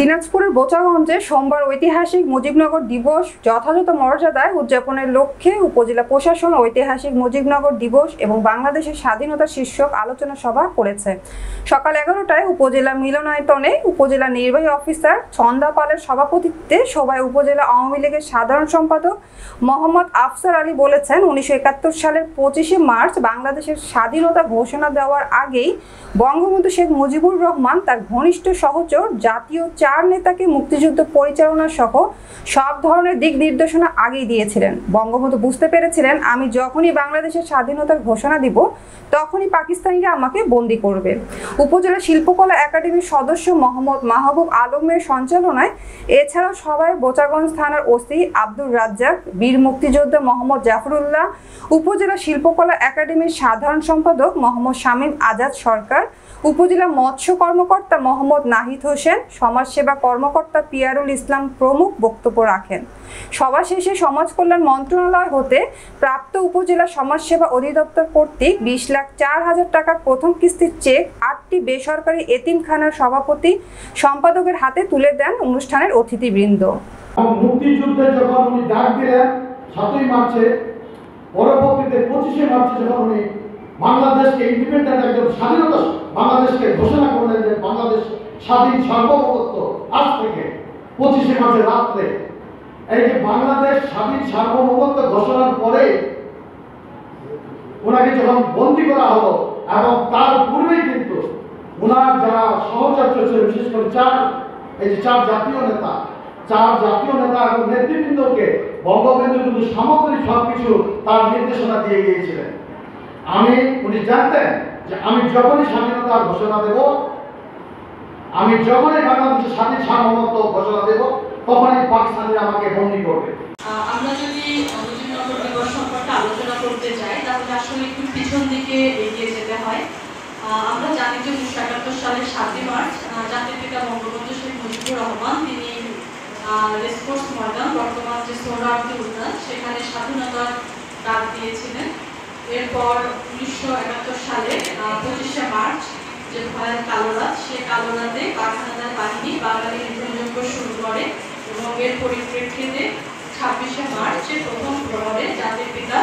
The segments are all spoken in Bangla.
দিনাজপুরের বোচাগঞ্জে সোমবার ঐতিহাসিক মুজিবনগর দিবস যথাযথ মর্যাদায় উদযাপনের লক্ষ্যে উপজেলা প্রশাসন ঐতিহাসিক মুজিবনগর দিবস এবং বাংলাদেশের স্বাধীনতা শীর্ষক আলোচনা সভা করেছে। সকাল এগারোটায় উপজেলা মিলনায়তনে উপজেলা নির্বাহী অফিসার ছন্দা পালের সভাপতিত্বে সভায় উপজেলা আওয়ামী লীগের সাধারণ সম্পাদক মোহাম্মদ আফসার আলী বলেছেন, উনিশশো একাত্তর সালের পঁচিশে মার্চ বাংলাদেশের স্বাধীনতা ঘোষণা দেওয়ার আগেই বঙ্গবন্ধু শেখ মুজিবুর রহমান তার ঘনিষ্ঠ সহচর জাতীয় চার নেতাকে মুক্তিযুদ্ধ পরিচালনা সহ সব ধরনের দিক নির্দেশনা আগেই দিয়েছিলেন। বঙ্গবন্ধু বুঝতে পেরেছিলেন, আমি যখনই বাংলাদেশের স্বাধীনতার ঘোষণা দিব, তখনই পাকিস্তানিরা আমাকে বন্দি করবে। উপজেলা শিল্পকলা একাডেমির সদস্য মোহাম্মদ মাহবুব আলমের সঞ্চালনায় এছাড়াও সবাই বোচাগঞ্জ থানার ওসি আব্দুর রাজ্জাক, বীর মুক্তিযোদ্ধা মোহাম্মদ জাফরুল্লাহ, উপজেলা শিল্পকলা একাডেমির সাধারণ সম্পাদক মোহাম্মদ শামীম আজাদ সরকার, উপজেলা মৎস্য কর্মকর্তা মোহাম্মদ নাহিদ হোসেন সমাজসেবা কর্মকর্তা পিয়ারুল ইসলাম প্রমুখ বক্তব্য রাখেন। সভা শেষে সমাজ কল্যাণ মন্ত্রণালয় হতে প্রাপ্ত উপজেলা সমাজসেবা অধিদপ্তর কর্তৃক বিশ লাখ চার হাজার টাকার প্রথম কিস্তির চেক আটটি বেসরকারি এতিমখানার সভাপতি সম্পাদকের হাতে তুলে দেন অনুষ্ঠানের অতিথিবৃন্দ। মুক্তিযুদ্ধে যখন উনি ডাক দিলেন, সাতই মার্চে, পরবর্তীতে পঁচিশে মার্চে যখন উনি বাংলাদেশকে ইন্ডিপেন্ডেন্ট একজন স্বাধীনতা বাংলাদেশকে ঘোষণা করলেন যে বাংলাদেশ স্বাধীন সার্বভৌমত্ব আজ থেকে পঁচিশে মার্চের রাত্রে। এই যে বাংলাদেশ স্বাধীন সার্বভৌমত্ব ঘোষণার পরে ওনাকে যখন বন্দি করা হলো এবং তার পূর্বেই কিন্তু ওনার যারা সহচর্য ছিল বিশেষ করে চার, এই যে চার জাতীয় নেতা, চার জাতীয় নেতা এবং নেতৃবৃন্দকে বঙ্গবন্ধু কিন্তু সামগ্রিক সবকিছু তার নির্দেশনা দিয়ে গিয়েছিলেন। আমি, উনি জানতেন যে আমি যখনই স্বাধীনতা ঘোষণা দেব আমি যখনই বাংলাদেশের স্বাধীন সার্বভৌমত্ব ঘোষণা দেব, তখনই পাকিস্তানিরা আমাকে বন্দি করবে। আমরা যদি আলোচনা করতে চাই তাহলে আসলে একটু পিছন দিকে এগিয়ে যেতে হয়। আমরা জানি যে উনিশশো একাত্তর সালের সাতই মার্চ জাতির পিতা বঙ্গবন্ধু শেখ মুজিবুর রহমান, তিনি রেসকোর্স ময়দান, বর্তমান যে সোহরাওয়ার্দী উদ্যান সেখানে স্বাধীনতার ডাক দিয়েছিলেন। এরপর উনিশশো একাত্তর সালে পঁচিশে মার্চ যে ভয়াল কালো সে বাহিনী বাঙালি নিধনযজ্ঞ শুরু করে এবং এর পরিপ্রেক্ষিতে ছাব্বিশে মার্চে প্রথম জাতির পিতা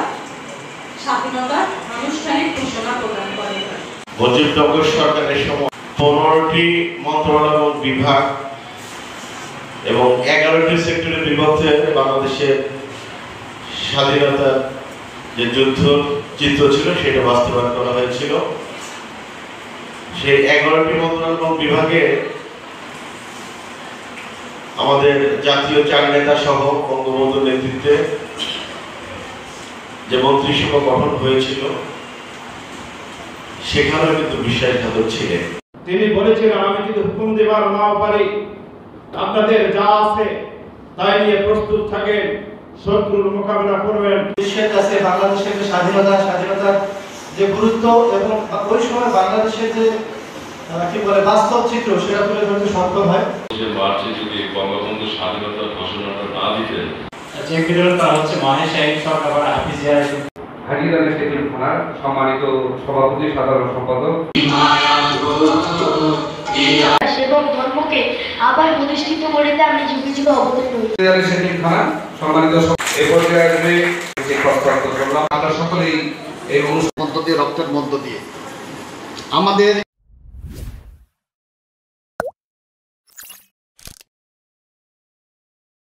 স্বাধীনতার আনুষ্ঠানিক ঘোষণা প্রদান মুজিবনগর সরকারের সময় পনেরোটি মন্ত্রণালয় এবং বিভাগ এবং এগারোটি সেক্টরে বিভক্ত হয়ে বাংলাদেশের স্বাধীনতার যে যুদ্ধ চিত্র ছিল, সেটা বাস্তবায়ন করা হয়েছিল। সেই এগারোটি মন্ত্রণালয় এবং বিভাগে আমাদের জাতীয় চার নেতা সহ বঙ্গবন্ধুর নেতৃত্বে যে মন্ত্রিসভা গঠন হয়েছিল সেখানেও কিন্তু বিশ্বাসঘাতক ছিলেন। তিনি বলেছিলেন আমি যদি হুকুম দেবার নাও পারি আপনাদের যা আছে তাই নিয়ে প্রস্তুত থাকেন শত্রুর মোকাবেলা করবেন। বিশ্বের কাছে বাংলাদেশের স্বাধীনতা স্বাধীনতা যে গুরুত্ব এবং ওই সময় বাংলাদেশের যে কি বলে বাস্তব চিত্র সেটা তুলে ধরতে সক্ষম হয়। যে মার্চে যদি বঙ্গবন্ধু স্বাধীনতার ঘোষণাটা না দিতেন। যে বিরোধটা হচ্ছে মহেশ শাহিন সরকার বা হাফিজিয়া হাজিরানের সেদিন থানার সম্মানিত সভাপতি সাধারণ সম্পাদক। এবং ধর্মকে আবার প্রতিষ্ঠিত করিতে আমি যুগে যুগে অবতীর্ণ হই সেদিন থানা সম্মানিত এ পর্যায়ে যে প্রস্তাব করলাম আমরা সকলেই এই অনুষ্ঠান মধ্য দিয়ে রক্তের মধ্য দিয়ে। আমাদের